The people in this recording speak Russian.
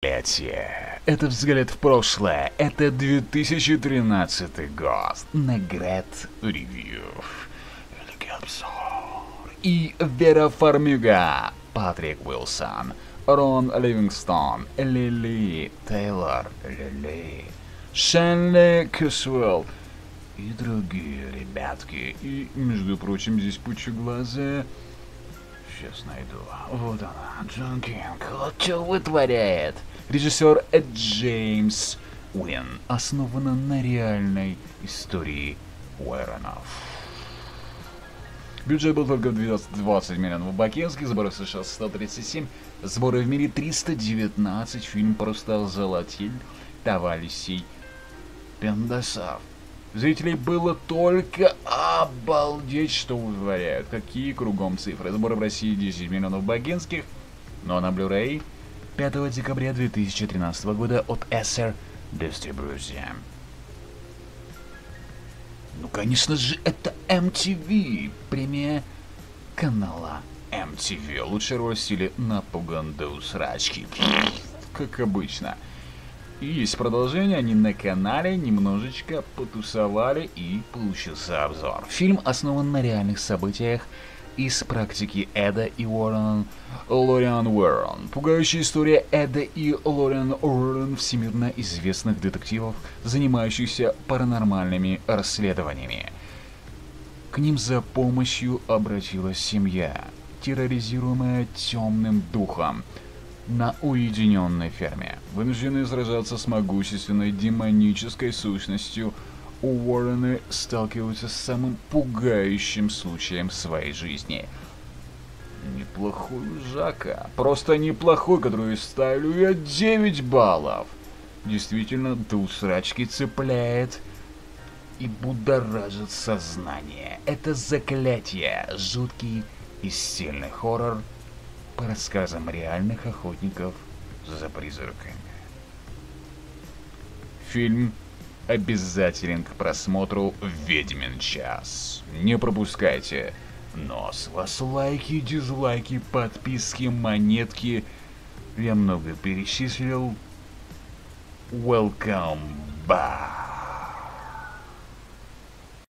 Проклятие. Это взгляд в прошлое. Это 2013 год. Наград ревью. Великий обзор. И Вера Фармига. Патрик Уилсон. Рон Ливингстон. Лили Тейлор. Лили. Шенли Кэсуэлл. И другие ребятки. И, между прочим, здесь пучеглазая... Сейчас найду. Вот она, Джон Кинг. Вот что вытворяет. Режиссер Джеймс Уин. Основана на реальной истории Уэронов. Бюджет был только 20 миллионов бакинских, сборы США 137, сборы в мире 319, фильм просто золотиль товарищей Пендасов. Зрителей было только обалдеть, что вытворяют. Какие кругом цифры. Сборы в России 10 миллионов богинских, но на Blu-ray 5 декабря 2013 года от SR Distribution. Ну, конечно же, это MTV, премия канала MTV. Лучшая роль в стиле напуган до усрачки. Как обычно. И есть продолжение, они на канале немножечко потусовали и получился обзор. Фильм основан на реальных событиях из практики Эда и Уоррен Лориан Уоррен. Пугающая история Эда и Лориан Уоррен всемирно известных детективов, занимающихся паранормальными расследованиями. К ним за помощью обратилась семья, терроризируемая темным духом – на уединенной ферме. Вынуждены сражаться с могущественной демонической сущностью, Уоррены сталкиваются с самым пугающим случаем своей жизни. Неплохой Жака. Просто неплохой, который ставлю я 9 баллов. Действительно, до усрачки цепляет и будоражит сознание. Это заклятие. Жуткий и сильный хоррор – по рассказам реальных охотников за призраками. Фильм обязателен к просмотру «Ведьмин час». Не пропускайте. Но с вас лайки, дизлайки, подписки, монетки. Я много перечислил. Welcome back.